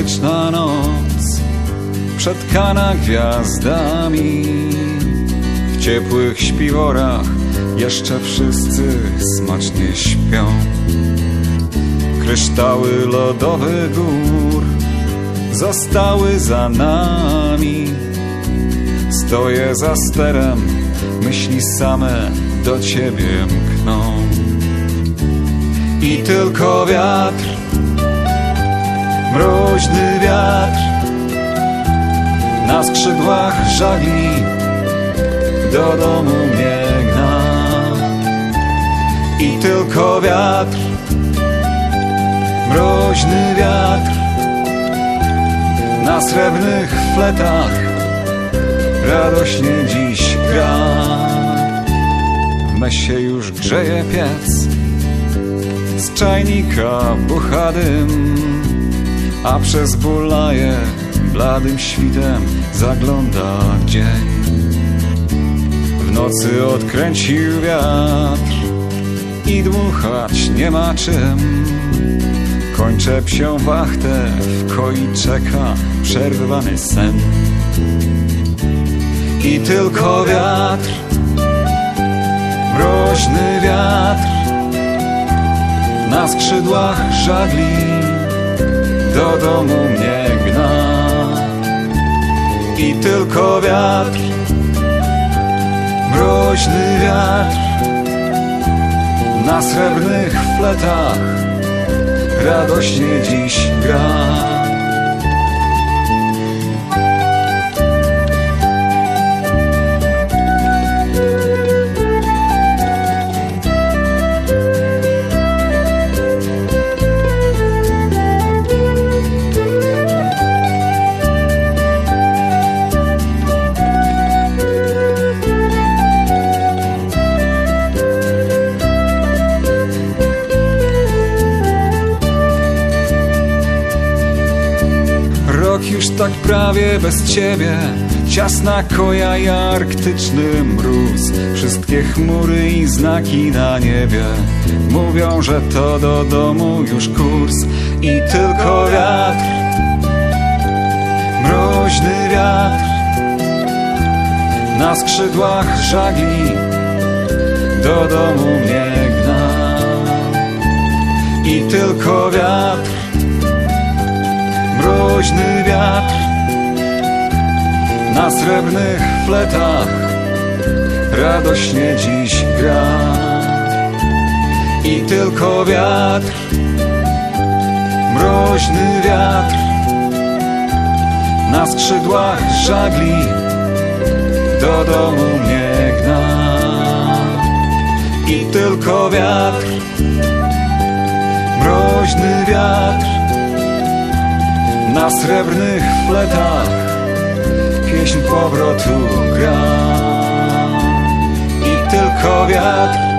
wieczna noc przetkana gwiazdami. W ciepłych śpiworach jeszcze wszyscy smacznie śpią. Kryształy lodowych gór zostały za nami. Stoję za sterem, myśli same do ciebie mkną. I tylko wiatr, mroźny wiatr, na skrzydłach żagli do domu mnie gna. I tylko wiatr, mroźny wiatr, na srebrnych fletach radośnie dziś gra. W mesie już grzeje piec, z czajnika bucha dym, a przez bulaje bladym świtem zagląda dzień. W nocy odkręcił wiatr i dmuchać nie ma czym. Kończę psią wachtę, w koi czeka przerwany sen. I tylko wiatr, mroźny wiatr, na skrzydłach żagli do domu mnie gna. I tylko wiatr, mroźny wiatr, na srebrnych fletach radośnie dziś gra. Już tak prawie bez ciebie. Ciasna koja i arktyczny mróz. Wszystkie chmury i znaki na niebie Mówią, że to do domu już kurs. I tylko wiatr Mroźny wiatr Na skrzydłach żagli Do domu mnie gna. I tylko wiatr mroźny wiatr na srebrnych fletach radośnie dziś gra. I tylko wiatr, mroźny wiatr na skrzydłach żagli do domu mnie gna. I tylko wiatr, mroźny wiatr na srebrnych fletach pieśń powrotu gra. I tylko wiatr